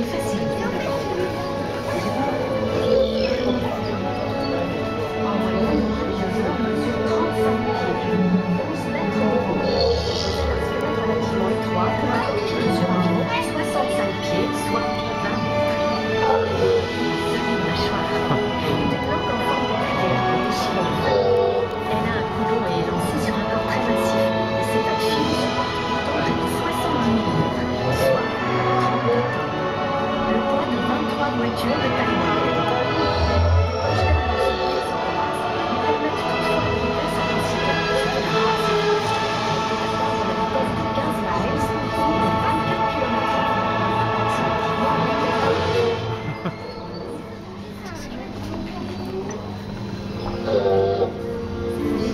Jesus. Les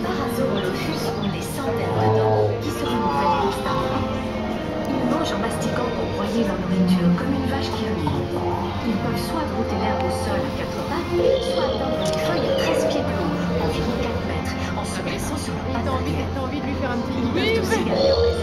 parasols au lophus ont des centaines de dents qui se renouvellent constamment. Ils mangent en masticant pour broyer leur nourriture comme une vache qui obéit. envie, t'as envie de lui faire un petit oui,